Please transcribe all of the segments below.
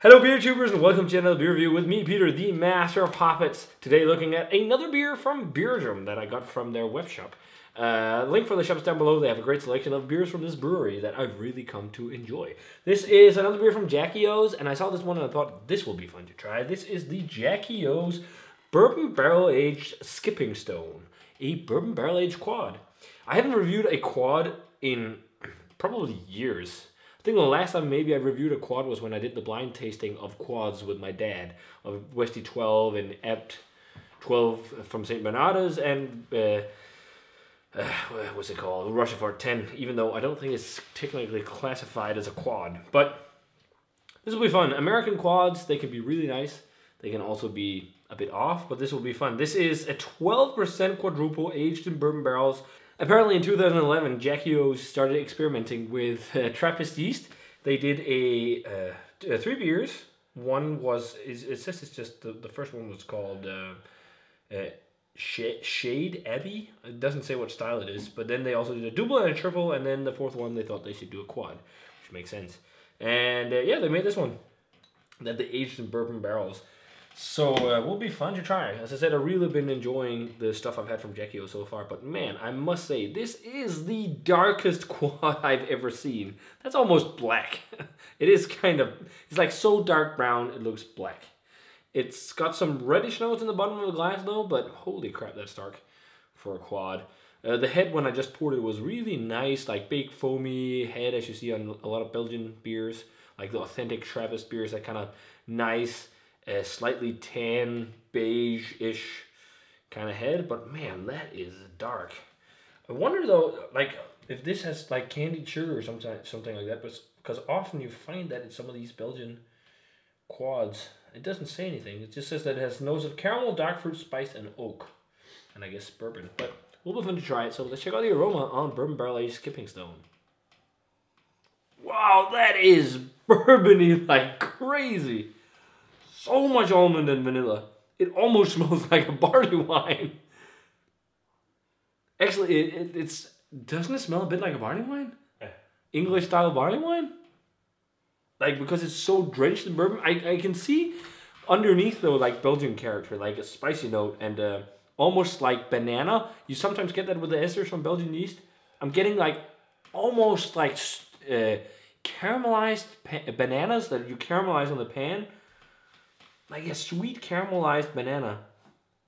Hello, beer tubers, and welcome to another beer review with me, Peter, the master of hoppets. Today, looking at another beer from Beergium that I got from their web shop. Uh, link for the shops down below. They have a great selection of beers from this brewery that I've really come to enjoy. This is another beer from Jackie O's, and I saw this one and I thought this will be fun to try. This is the Jackie O's Bourbon Barrel Aged Skipping Stone, a bourbon barrel aged quad. I haven't reviewed a quad in probably years. Think the last time maybe I reviewed a quad was when I did the blind tasting of quads with my dad of Westy 12 and Abt 12 from St. Bernardus and uh, uh, what's it called? Rochefort 10, even though I don't think it's technically classified as a quad. But this will be fun. American quads, they can be really nice. They can also be a bit off, but this will be fun. This is a 12% quadruple aged in bourbon barrels Apparently, in 2011, Jackie O's started experimenting with uh, Trappist yeast. They did a uh, three beers. One was is it says it's just the, the first one was called uh, uh, Shade Abbey. It doesn't say what style it is, but then they also did a double and a triple, and then the fourth one they thought they should do a quad, which makes sense. And uh, yeah, they made this one that they aged in bourbon barrels. So uh, will be fun to try. As I said, I've really been enjoying the stuff I've had from Jackie O so far. But man, I must say, this is the darkest quad I've ever seen. That's almost black. it is kind of, it's like so dark brown, it looks black. It's got some reddish notes in the bottom of the glass though, but holy crap, that's dark for a quad. Uh, the head when I just poured it was really nice, like big foamy head as you see on a lot of Belgian beers, like the authentic Trappist beers, that kind of nice a slightly tan beige-ish kind of head, but man, that is dark. I wonder though, like if this has like candied sugar or something something like that, but because often you find that in some of these Belgian quads, it doesn't say anything. It just says that it has nose of caramel, dark fruit, spice, and oak, and I guess bourbon. But we'll be fun to try it. So let's check out the aroma on bourbon barrel aged skipping stone. Wow, that is bourbony like crazy so much almond and vanilla. It almost smells like a barley wine. Actually, it, it, it's doesn't it smell a bit like a barley wine? Yeah. English style barley wine? Like because it's so drenched in bourbon. I, I can see underneath though like Belgian character, like a spicy note and uh, almost like banana. You sometimes get that with the esters from Belgian yeast. I'm getting like almost like uh, caramelized bananas that you caramelize on the pan like a sweet caramelized banana.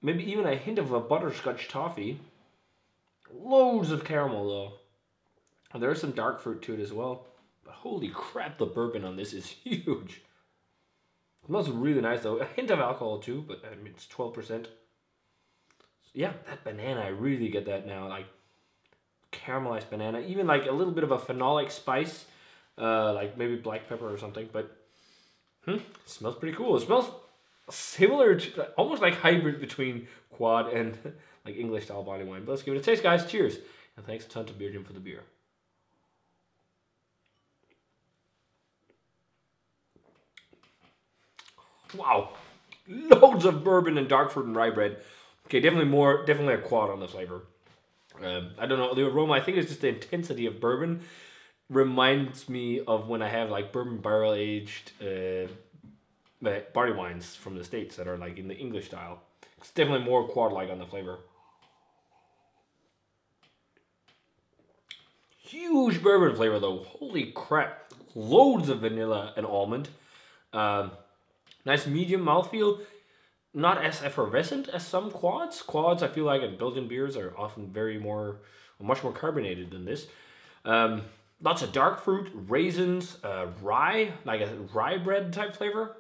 Maybe even a hint of a butterscotch toffee. Loads of caramel though. There's some dark fruit to it as well. But holy crap, the bourbon on this is huge. It smells really nice though. A hint of alcohol too, but I mean, it's 12%. Yeah, that banana, I really get that now. Like caramelized banana. Even like a little bit of a phenolic spice. Uh, like maybe black pepper or something. But hmm, smells pretty cool. It smells similar to almost like hybrid between quad and like English style barley wine. But let's give it a taste, guys. Cheers. And thanks a ton to Beergium for the beer. Wow. Loads of bourbon and dark fruit and rye bread. Okay, definitely more, definitely a quad on the flavor. Um, I don't know, the aroma, I think it's just the intensity of bourbon reminds me of when I have like bourbon barrel aged uh, barley wines from the states that are like in the English style. It's definitely more quad like on the flavor. Huge bourbon flavor though. Holy crap! Loads of vanilla and almond. Um, nice medium mouthfeel. Not as effervescent as some quads. Quads, I feel like, in Belgian beers are often very more, much more carbonated than this. Um, lots of dark fruit, raisins, uh, rye, like a rye bread type flavor.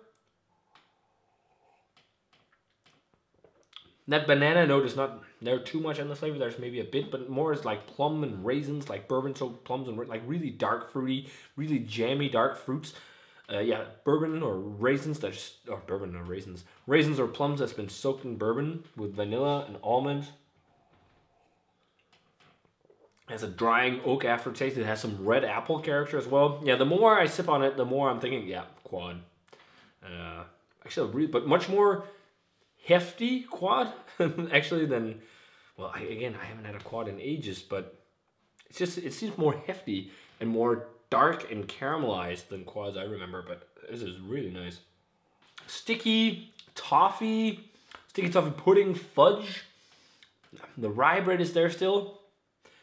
That banana note is not there too much on the flavor. There's maybe a bit, but more is like plum and raisins, like bourbon soaked plums and like really dark fruity, really jammy dark fruits. Uh, yeah, bourbon or raisins that's or bourbon or raisins, raisins or plums that's been soaked in bourbon with vanilla and almond. It has a drying oak aftertaste. It has some red apple character as well. Yeah, the more I sip on it, the more I'm thinking, yeah, quad. Uh, actually, really, but much more hefty quad actually than well I, again I haven't had a quad in ages but it's just it seems more hefty and more dark and caramelized than quads I remember but This is really nice. Sticky toffee, sticky toffee pudding, fudge. The rye bread is there still.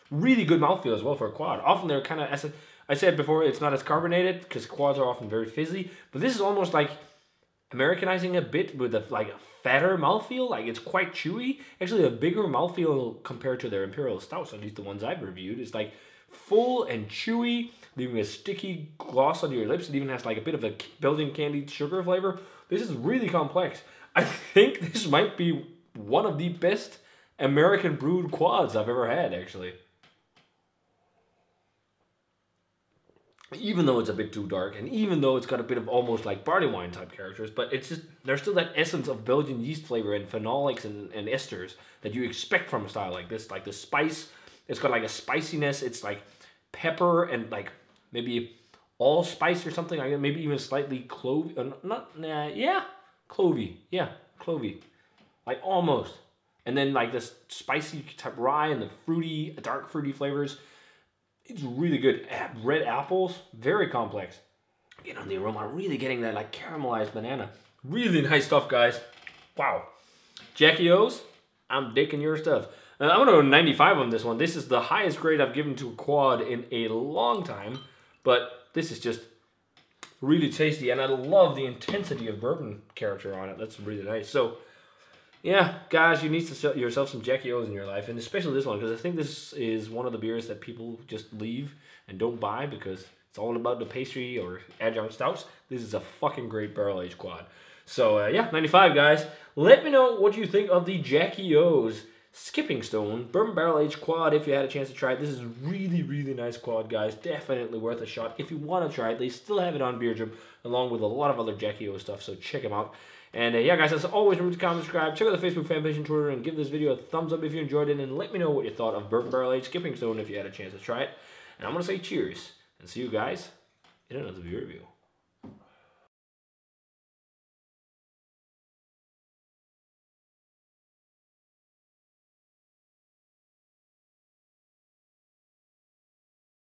Really good mouthfeel as well for a quad. Often they're kind of, as I said before, it's not as carbonated because quads are often very fizzy. But this is almost like Americanizing a bit with a like a fatter mouthfeel. Like it's quite chewy. Actually, a bigger mouthfeel compared to their imperial stouts, at least the ones I've reviewed. is like full and chewy, leaving a sticky gloss on your lips. It even has like a bit of a Belgian candied sugar flavor. This is really complex. I think this might be one of the best American brewed quads I've ever had, actually. Even though it's a bit too dark and even though it's got a bit of almost like barley wine type characters but it's just there's still that essence of belgian yeast flavor and phenolics and, and esters that you expect from a style like this. Like the spice it's got like a spiciness it's like pepper and like maybe allspice or something like maybe even slightly clove uh, not nah, yeah clovey yeah clovey like almost. And then like this spicy type rye and the fruity dark fruity flavors it's really good. Red apples, very complex. Get on the aroma, really getting that like caramelized banana. Really nice stuff, guys. Wow. Jackie O's, I'm digging your stuff. Uh, I'm gonna go 95 on this one. This is the highest grade I've given to a quad in a long time, but this is just really tasty, and I love the intensity of bourbon character on it. That's really nice. So yeah, guys, you need to sell yourself some Jackie O's in your life, and especially this one, because I think this is one of the beers that people just leave and don't buy because it's all about the pastry or adjunct stouts. This is a fucking great barrel aged quad. So uh, yeah, 95 guys. Let me know what you think of the Jackie O's Skipping Stone Bourbon Barrel Aged Quad if you had a chance to try it. This is really, really nice quad, guys. Definitely worth a shot. If you want to try it, they still have it on Beer along with a lot of other Jackie O stuff, so check them out. And uh, yeah, guys, as always, remember to comment, subscribe, check out the Facebook fan page and Twitter, and give this video a thumbs up if you enjoyed it, and let me know what you thought of Bourbon Barrel Aged Skipping Stone if you had a chance to try it. And I'm going to say cheers, and see you guys in another video review.